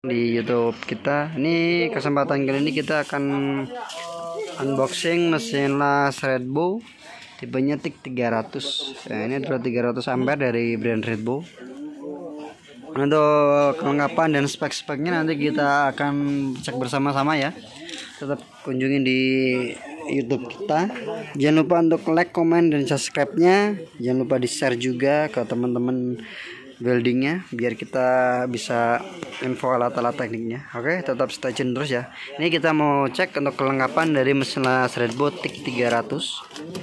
di YouTube kita. Ini kesempatan kali ini kita akan unboxing mesin las Redbow tipenya TIK 300. Nah, ini adalah 300 ampere dari brand Redbow. Untuk kelengkapan dan spek-speknya nanti kita akan cek bersama-sama ya. Tetap kunjungi di YouTube kita. Jangan lupa untuk like, komen, dan subscribe-nya. Jangan lupa di share juga ke teman-teman buildingnya biar kita bisa info alat-alat tekniknya. Oke tetap stay tune terus ya. Ini kita mau cek untuk kelengkapan dari mesin las Redbow TIK 300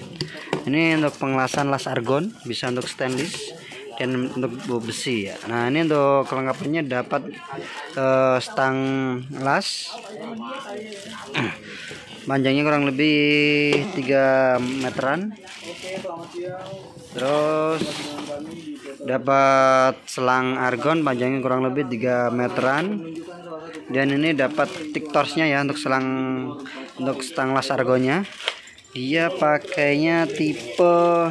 ini untuk pengelasan las argon bisa untuk stainless dan untuk besi ya. Nah ini untuk kelengkapannya dapat uh, stang las. Panjangnya kurang lebih 3 meteran. Terus dapat selang argon panjangnya kurang lebih 3 meteran. Dan ini dapat tiktorsnya ya untuk selang untuk stang las argonya dia pakainya tipe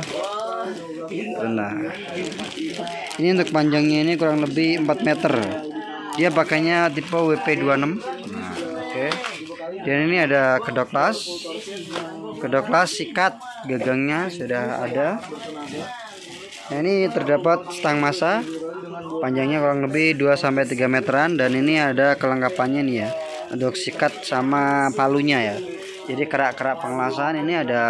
nah ini untuk panjangnya ini kurang lebih 4 meter. Dia pakainya tipe WP26 nah, oke. Okay. dan ini ada kedok las kedok las sikat gagangnya sudah ada Nah, ini terdapat stang masa panjangnya kurang lebih 2 sampai 3 meteran dan ini ada kelengkapannya nih ya untuk sikat sama palunya ya. Jadi kerak-kerak pengelasan ini ada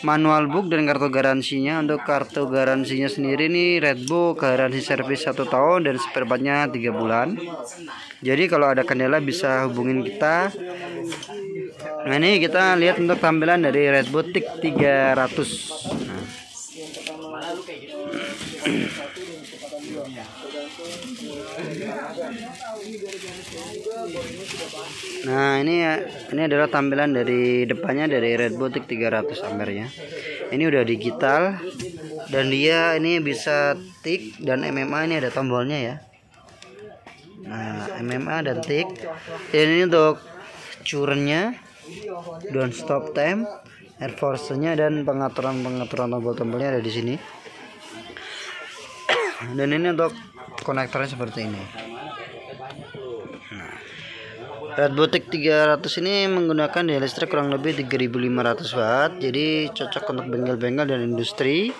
manual book dan kartu garansinya. Untuk kartu garansinya sendiri nih Redbook garansi servis 1 tahun dan spare partnya 3 bulan. Jadi kalau ada kendala bisa hubungin kita. Nah, ini kita lihat untuk tampilan dari Redbook TIK 300. Nah. Ini ya ini adalah tampilan dari depannya dari Red Boutique 300 ampere ya. Ini udah digital dan dia ini bisa tik dan MMA ini ada tombolnya ya. Nah MMA dan tik dan ini untuk curennya don't stop time air force-nya dan pengaturan-pengaturan tombol-tombolnya ada di sini. Dan ini untuk konektornya seperti ini. Nah, Red Boutique 300 ini menggunakan daya listrik kurang lebih 3500 watt. Jadi cocok untuk bengkel-bengkel dan industri.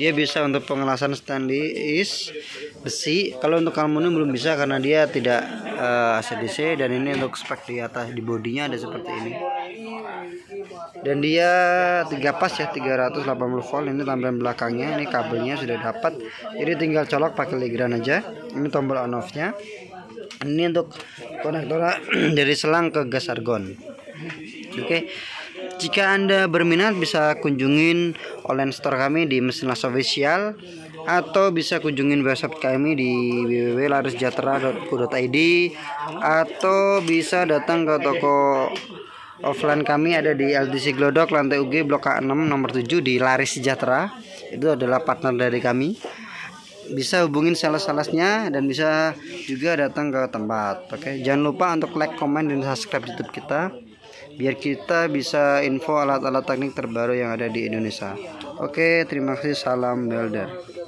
Dia bisa untuk pengelasan stainless besi. Kalau untuk aluminium belum bisa karena dia tidak uh, eh, ACDC dan ini untuk spek di atas di bodinya ada seperti ini. Dan dia tiga pas ya 380 volt ini tampilan belakangnya ini kabelnya sudah dapat. Jadi tinggal colok pakai ligran aja. Ini tombol on off nya ini untuk konektor dari selang ke gas argon. Oke. Okay. jika anda berminat bisa kunjungin online store kami di mesin las official atau bisa kunjungin website kami di www.larisjatera.co.id atau bisa datang ke toko offline kami ada di LTC Glodok lantai UG Blok A6 nomor 7 di Laris Sejahtera. Itu adalah partner dari kami. Bisa hubungin sales-salesnya dan bisa juga datang ke tempat oke? Okay? jangan lupa untuk like comment dan subscribe YouTube kita biar kita bisa info alat-alat teknik terbaru yang ada di Indonesia. Oke okay, terima kasih. Salam builder